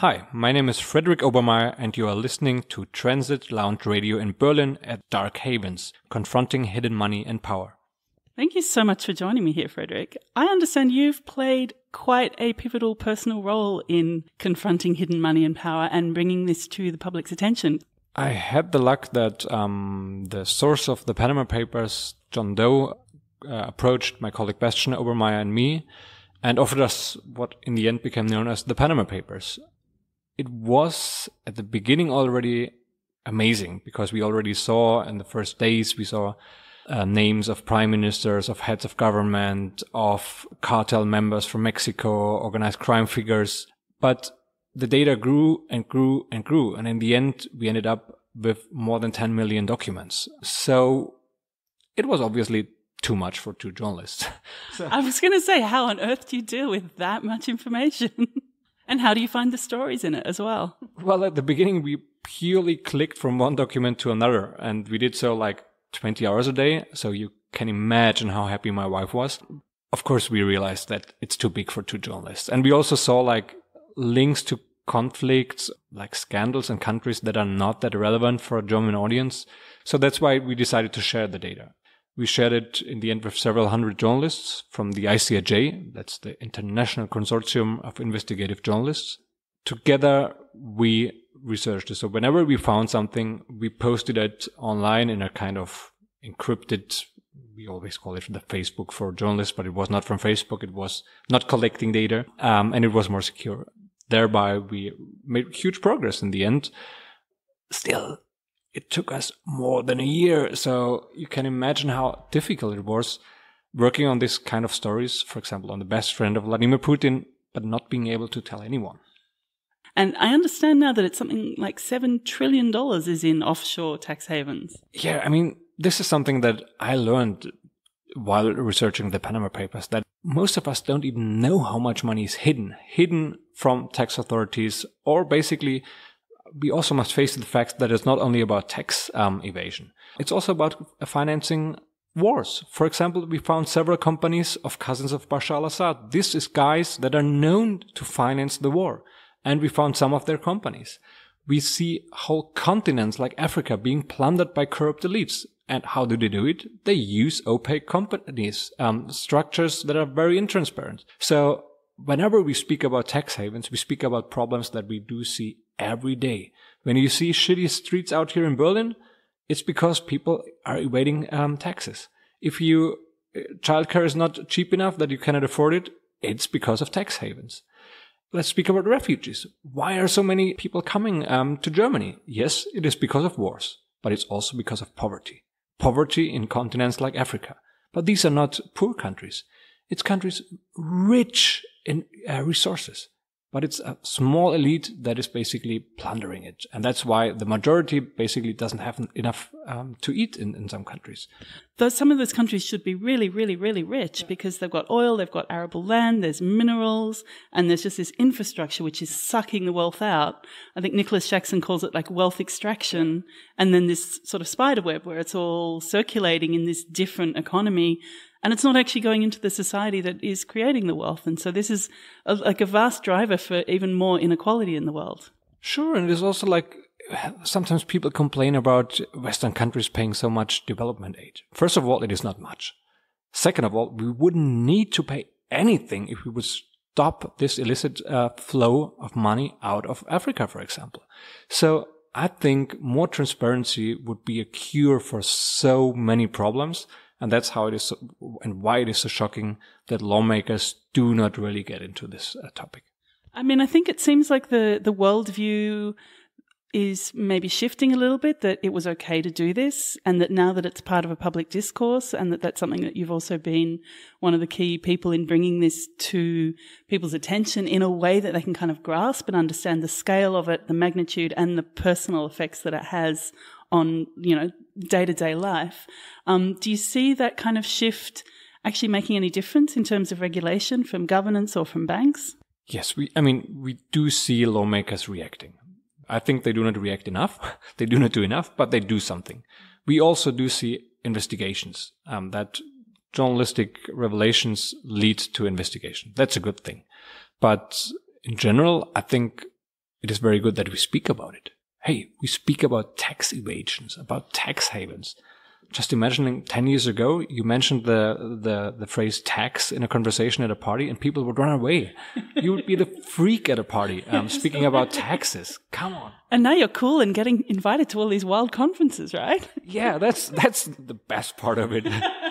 Hi, my name is Frederik Obermaier, and you are listening to Transit Lounge Radio in Berlin at Dark Havens, confronting hidden money and power. Thank you so much for joining me here, Frederik. I understand you've played quite a pivotal personal role in confronting hidden money and power and bringing this to the public's attention. I had the luck that um, the source of the Panama Papers, John Doe, uh, approached my colleague Bastian Obermayer and me and offered us what in the end became known as the Panama Papers it was at the beginning already amazing because we already saw in the first days, we saw uh, names of prime ministers, of heads of government, of cartel members from Mexico, organized crime figures. But the data grew and grew and grew. And in the end, we ended up with more than 10 million documents. So it was obviously too much for two journalists. so. I was going to say, how on earth do you deal with that much information? And how do you find the stories in it as well? Well, at the beginning, we purely clicked from one document to another, and we did so like 20 hours a day. So you can imagine how happy my wife was. Of course, we realized that it's too big for two journalists. And we also saw like links to conflicts, like scandals in countries that are not that relevant for a German audience. So that's why we decided to share the data. We shared it in the end with several hundred journalists from the ICIJ, that's the International Consortium of Investigative Journalists. Together, we researched it. So whenever we found something, we posted it online in a kind of encrypted, we always call it the Facebook for journalists, but it was not from Facebook. It was not collecting data, um, and it was more secure. Thereby, we made huge progress in the end. Still, it took us more than a year. So you can imagine how difficult it was working on this kind of stories, for example, on the best friend of Vladimir Putin, but not being able to tell anyone. And I understand now that it's something like $7 trillion is in offshore tax havens. Yeah, I mean, this is something that I learned while researching the Panama Papers that most of us don't even know how much money is hidden, hidden from tax authorities or basically we also must face the fact that it's not only about tax um, evasion. It's also about financing wars. For example, we found several companies of cousins of Bashar al-Assad. This is guys that are known to finance the war. And we found some of their companies. We see whole continents like Africa being plundered by corrupt elites. And how do they do it? They use opaque companies, um, structures that are very intransparent. So whenever we speak about tax havens, we speak about problems that we do see every day. When you see shitty streets out here in Berlin, it's because people are evading um, taxes. If you uh, childcare is not cheap enough that you cannot afford it, it's because of tax havens. Let's speak about refugees. Why are so many people coming um, to Germany? Yes, it is because of wars, but it's also because of poverty. Poverty in continents like Africa. But these are not poor countries. It's countries rich in uh, resources but it's a small elite that is basically plundering it. And that's why the majority basically doesn't have enough um, to eat in, in some countries. Though some of those countries should be really, really, really rich yeah. because they've got oil, they've got arable land, there's minerals, and there's just this infrastructure which is sucking the wealth out. I think Nicholas Shaxson calls it like wealth extraction. And then this sort of spider web where it's all circulating in this different economy and it's not actually going into the society that is creating the wealth. And so this is a, like a vast driver for even more inequality in the world. Sure, and it is also like sometimes people complain about Western countries paying so much development aid. First of all, it is not much. Second of all, we wouldn't need to pay anything if we would stop this illicit uh, flow of money out of Africa, for example. So I think more transparency would be a cure for so many problems and that's how it is, and why it is so shocking that lawmakers do not really get into this uh, topic. I mean, I think it seems like the, the worldview is maybe shifting a little bit that it was okay to do this and that now that it's part of a public discourse and that that's something that you've also been one of the key people in bringing this to people's attention in a way that they can kind of grasp and understand the scale of it, the magnitude and the personal effects that it has on, you know, day to day life. Um, do you see that kind of shift actually making any difference in terms of regulation from governance or from banks? Yes, we, I mean, we do see lawmakers reacting. I think they do not react enough. they do not do enough, but they do something. We also do see investigations, um, that journalistic revelations lead to investigation. That's a good thing. But in general, I think it is very good that we speak about it. Hey, we speak about tax evasions, about tax havens just imagining 10 years ago, you mentioned the, the, the phrase tax in a conversation at a party and people would run away. you would be the freak at a party, um, speaking about taxes. Come on. And now you're cool and getting invited to all these wild conferences, right? yeah, that's, that's the best part of it.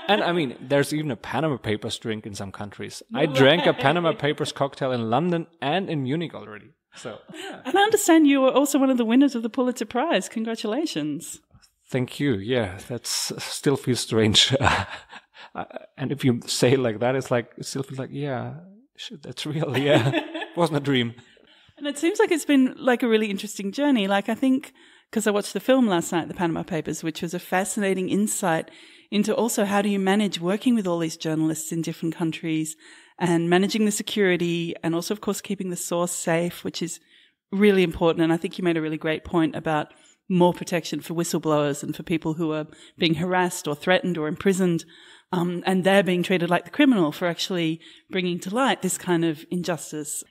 and I mean, there's even a Panama Papers drink in some countries. No I drank a Panama Papers cocktail in London and in Munich already. So, yeah. and I understand you were also one of the winners of the Pulitzer Prize. Congratulations. Thank you. Yeah, that uh, still feels strange. Uh, and if you say it like that, it's like it still feels like yeah, that's real. Yeah, it wasn't a dream. And it seems like it's been like a really interesting journey. Like I think because I watched the film last night, The Panama Papers, which was a fascinating insight into also how do you manage working with all these journalists in different countries and managing the security and also of course keeping the source safe, which is really important. And I think you made a really great point about more protection for whistleblowers and for people who are being harassed or threatened or imprisoned. Um, and they're being treated like the criminal for actually bringing to light this kind of injustice.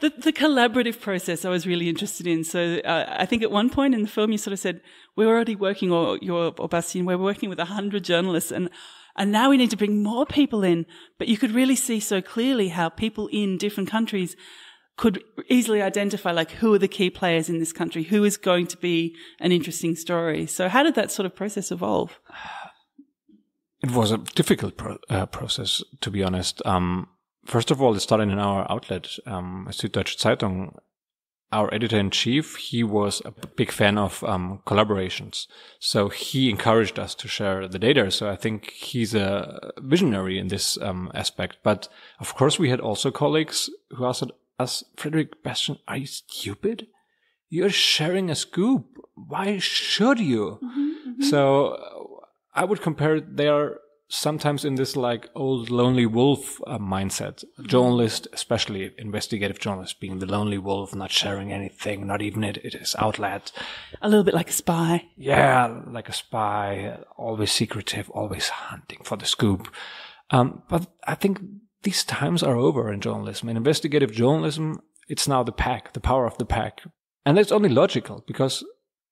The, the collaborative process I was really interested in. So uh, I think at one point in the film you sort of said we're already working, or your or Bastian, we're working with a hundred journalists, and and now we need to bring more people in. But you could really see so clearly how people in different countries could easily identify like who are the key players in this country, who is going to be an interesting story. So how did that sort of process evolve? It was a difficult pro- uh, process, to be honest. Um, first of all, it started in our outlet, um, Süddeutsche Zeitung. Our editor in chief, he was a big fan of um, collaborations. So he encouraged us to share the data. So I think he's a visionary in this um, aspect. But of course, we had also colleagues who asked, us, Frederik Bastian, are you stupid? You're sharing a scoop. Why should you? Mm-hmm, mm-hmm. So I would compare they are sometimes in this like old lonely wolf uh, mindset. Mm-hmm. Journalist, especially investigative journalist, being the lonely wolf, not sharing anything, not even it, it is outlet. A little bit like a spy. Yeah, like a spy, always secretive, always hunting for the scoop. Um, but I think these times are over in journalism. In investigative journalism, it's now the pack, the power of the pack. And that's only logical because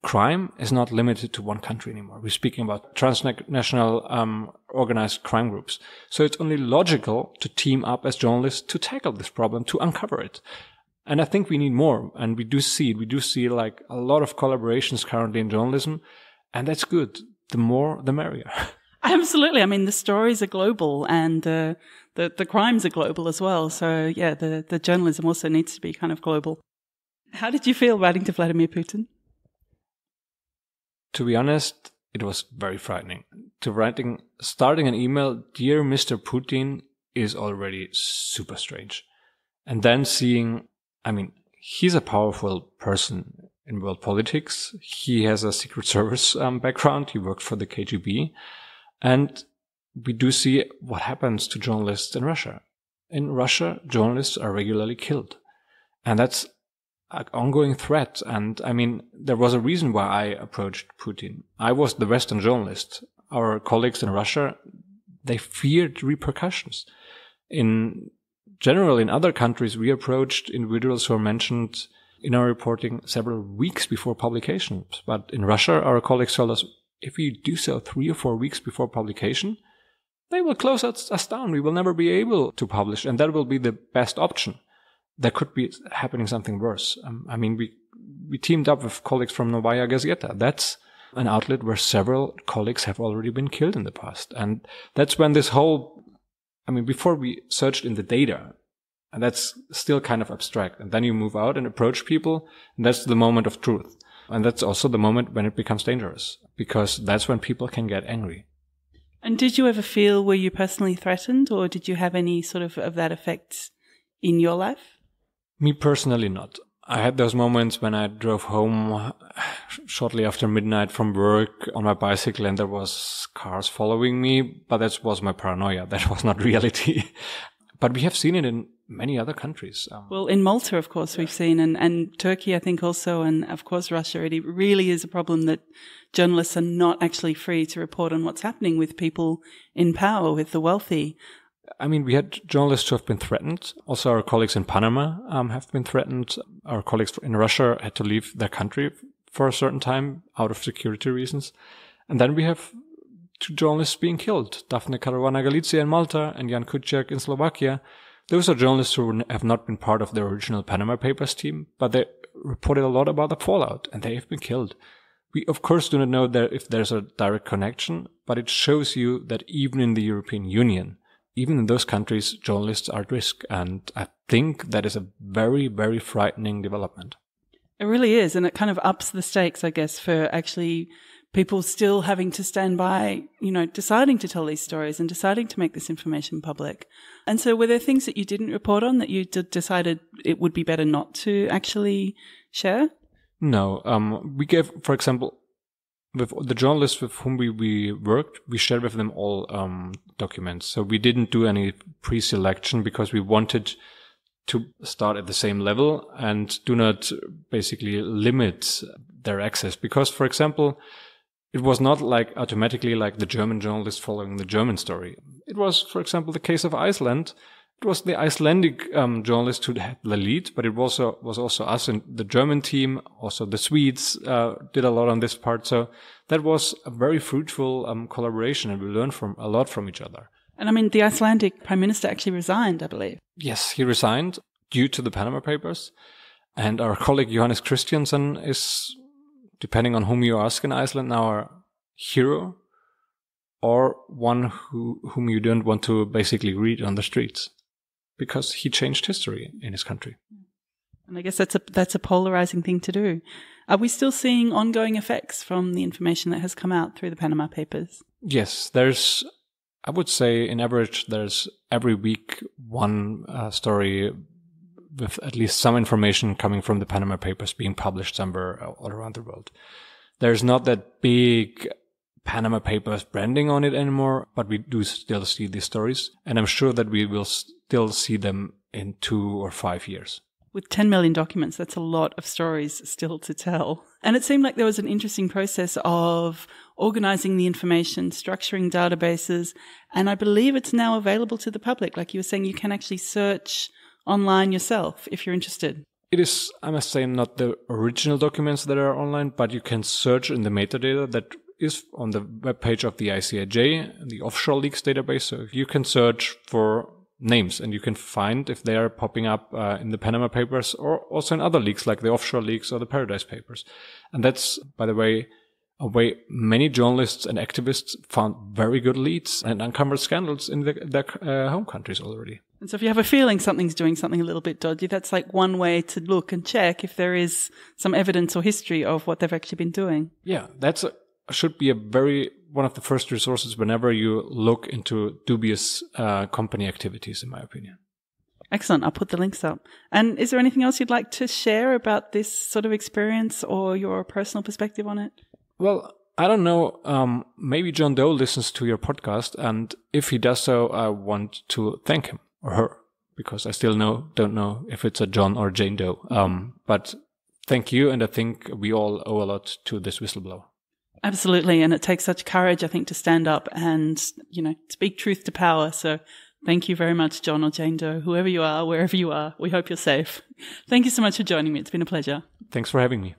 crime is not limited to one country anymore. We're speaking about transnational um, organized crime groups. So it's only logical to team up as journalists to tackle this problem, to uncover it. And I think we need more. And we do see it. We do see like a lot of collaborations currently in journalism. And that's good. The more, the merrier. Absolutely. I mean, the stories are global and uh, the, the crimes are global as well. So, yeah, the, the journalism also needs to be kind of global. How did you feel writing to Vladimir Putin? To be honest, it was very frightening. To writing, starting an email, Dear Mr. Putin, is already super strange. And then seeing, I mean, he's a powerful person in world politics. He has a Secret Service um, background. He worked for the KGB. And we do see what happens to journalists in Russia. In Russia, journalists are regularly killed. And that's ongoing threat. And I mean, there was a reason why I approached Putin. I was the Western journalist. Our colleagues in Russia, they feared repercussions. In general, in other countries, we approached individuals who are mentioned in our reporting several weeks before publication. But in Russia, our colleagues told us, if we do so three or four weeks before publication, they will close us down. We will never be able to publish, and that will be the best option. There could be happening something worse. Um, I mean, we we teamed up with colleagues from Novaya Gazeta. That's an outlet where several colleagues have already been killed in the past, and that's when this whole, I mean, before we searched in the data, and that's still kind of abstract. And then you move out and approach people, and that's the moment of truth. And that's also the moment when it becomes dangerous because that's when people can get angry. And did you ever feel, were you personally threatened or did you have any sort of, of that effect in your life? Me personally, not. I had those moments when I drove home shortly after midnight from work on my bicycle and there was cars following me, but that was my paranoia. That was not reality. but we have seen it in many other countries. Um, well, in Malta, of course, yeah. we've seen, and, and Turkey, I think also, and of course, Russia. It really is a problem that journalists are not actually free to report on what's happening with people in power, with the wealthy. I mean, we had journalists who have been threatened. Also, our colleagues in Panama um, have been threatened. Our colleagues in Russia had to leave their country for a certain time out of security reasons. And then we have two journalists being killed. Daphne Caruana Galizia in Malta and Jan Kuciak in Slovakia. Those are journalists who have not been part of the original Panama Papers team, but they reported a lot about the fallout and they have been killed. We of course do not know if there's a direct connection, but it shows you that even in the European Union, even in those countries, journalists are at risk. And I think that is a very, very frightening development. It really is. And it kind of ups the stakes, I guess, for actually people still having to stand by, you know, deciding to tell these stories and deciding to make this information public. And so were there things that you didn't report on that you d- decided it would be better not to actually share? No. Um, we gave, for example, with the journalists with whom we, we worked, we shared with them all um, documents. So we didn't do any pre-selection because we wanted to start at the same level and do not basically limit their access. Because, for example, it was not like automatically like the German journalist following the German story. It was, for example, the case of Iceland it was the Icelandic um, journalist who had the lead, but it was also, was also us and the German team. Also, the Swedes uh, did a lot on this part. So that was a very fruitful um, collaboration, and we learned from a lot from each other. And I mean, the Icelandic prime minister actually resigned, I believe. Yes, he resigned due to the Panama Papers, and our colleague Jóhannes Kristjánsson is, depending on whom you ask in Iceland, now our hero, or one who whom you don't want to basically read on the streets because he changed history in his country. And I guess that's a that's a polarizing thing to do. Are we still seeing ongoing effects from the information that has come out through the Panama Papers? Yes, there's. I would say, in average, there's every week one uh, story with at least some information coming from the Panama Papers being published somewhere all around the world. There's not that big Panama Papers branding on it anymore, but we do still see these stories. And I'm sure that we will still see them in two or five years. With 10 million documents, that's a lot of stories still to tell. And it seemed like there was an interesting process of organizing the information, structuring databases, and I believe it's now available to the public. Like you were saying, you can actually search online yourself if you're interested. It is, I must say, not the original documents that are online, but you can search in the metadata that is on the webpage of the ICIJ, the offshore leaks database. So you can search for names and you can find if they are popping up uh, in the Panama Papers or also in other leaks like the offshore leaks or the Paradise Papers. And that's, by the way, a way many journalists and activists found very good leads and uncovered scandals in the, their uh, home countries already. And so if you have a feeling something's doing something a little bit dodgy, that's like one way to look and check if there is some evidence or history of what they've actually been doing. Yeah, that's a, should be a very one of the first resources whenever you look into dubious uh, company activities, in my opinion. Excellent. I'll put the links up. And is there anything else you'd like to share about this sort of experience or your personal perspective on it? Well, I don't know. Um, maybe John Doe listens to your podcast, and if he does so, I want to thank him or her because I still know don't know if it's a John or Jane Doe. Um, but thank you, and I think we all owe a lot to this whistleblower. Absolutely. And it takes such courage, I think, to stand up and, you know, speak truth to power. So thank you very much, John or Jane Doe, whoever you are, wherever you are. We hope you're safe. Thank you so much for joining me. It's been a pleasure. Thanks for having me.